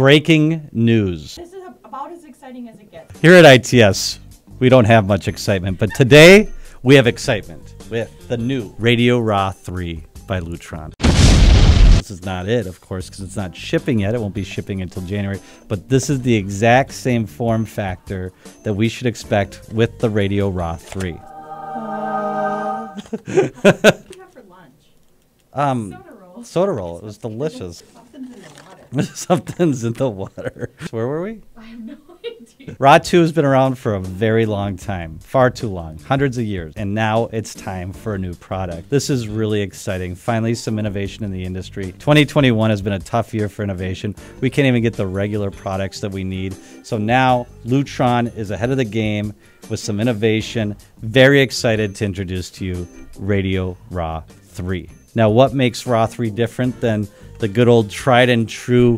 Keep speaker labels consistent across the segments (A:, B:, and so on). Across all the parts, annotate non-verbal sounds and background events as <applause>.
A: breaking news.
B: This is about as exciting as it gets.
A: Here at ITS, we don't have much excitement, but today we have excitement with the new Radio RA 3 by Lutron. This is not it, of course, because it's not shipping yet. It won't be shipping until January. But this is the exact same form factor that we should expect with the Radio RA 3.
B: What do you have for lunch?
A: Um,
B: Soda roll.
A: soda roll. It was delicious. <laughs>
B: Something's in the water.
A: Something's in the water. Where were we?
B: I have no <laughs> idea.
A: RA 2 has been around for a very long time, far too long, hundreds of years, and now it's time for a new product. This is really exciting. Finally, some innovation in the industry. 2021 has been a tough year for innovation. We can't even get the regular products that we need. So now Lutron is ahead of the game with some innovation. Very excited to introduce to you Radio RA 3. Now, what makes RA 3 different than the good old tried and true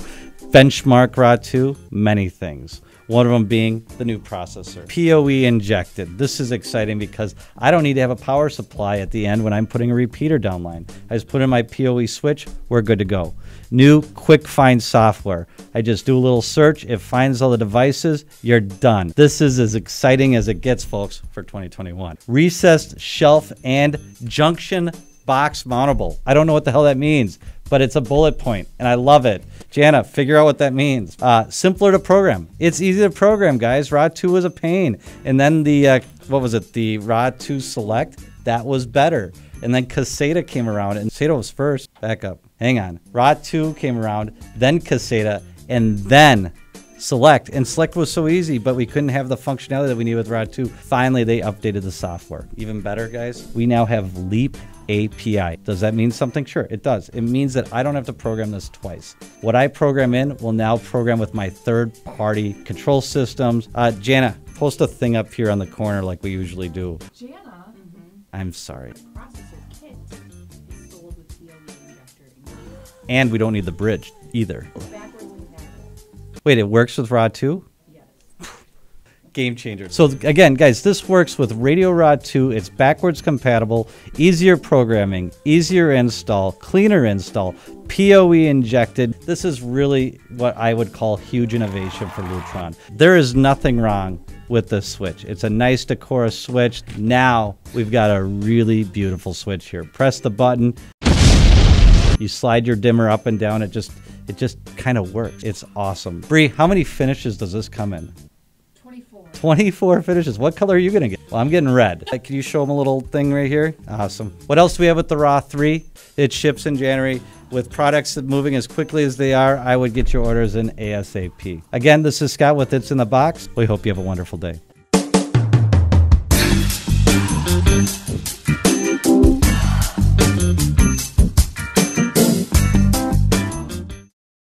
A: benchmark RA 2? Many things. One of them being the new processor. PoE injected. This is exciting because I don't need to have a power supply at the end when I'm putting a repeater down line. I just put in my PoE switch, we're good to go. New quick find software. I just do a little search, it finds all the devices, you're done. This is as exciting as it gets, folks, for 2021. Recessed shelf and junction box mountable. I don't know what the hell that means, but it's a bullet point, and I love it. Jana, figure out what that means. Uh, simpler to program. It's easy to program, guys. RA 2 was a pain. And then the, uh, what was it, the RA 2 Select? That was better. And then Caséta came around, and Caséta was first. Back up. Hang on. RA 2 came around, then Caséta, and then Select. And Select was so easy, but we couldn't have the functionality that we need with RA 2. Finally, they updated the software. Even better, guys, we now have Leap API. Does that mean something? Sure, it does. It means that I don't have to program this twice. What I program in will now program with my third party control systems. Uh, Jana, post a thing up here on the corner like we usually do.
B: Jana,
A: I'm sorry.
B: processor kit is sold with PoE injector included.
A: And we don't need the bridge either. Wait, it works with RA 2?
B: Yes.
A: game changer. So again, guys, this works with Radio RA 2. It's backwards compatible, easier programming, easier install, cleaner install, PoE injected. This is really what I would call huge innovation for Lutron. There is nothing wrong with this switch. It's a nice Decora switch. Now we've got a really beautiful switch here. Press the button. You slide your dimmer up and down. It just it just kind of works. It's awesome. Bree, how many finishes does this come in?
B: 24.
A: 24 finishes. What color are you going to get? Well, I'm getting red. Uh, Can you show them a little thing right here? Awesome. What else do we have with the RA 3? It ships in January. With products moving as quickly as they are, I would get your orders in ASAP. Again, this is Scott with ITS in the Box. We hope you have a wonderful day.